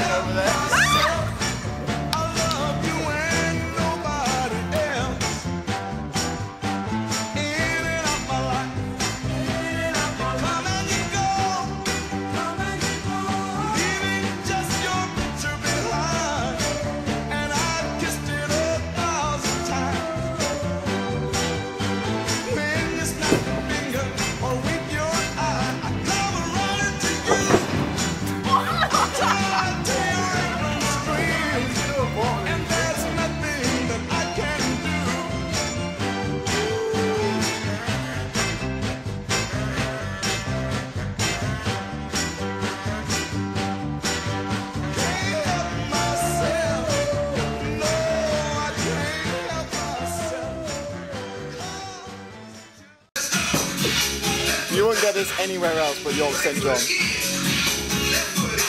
over there. You won't get this anywhere else but York St John. Left foot.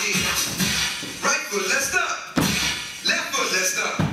Left foot.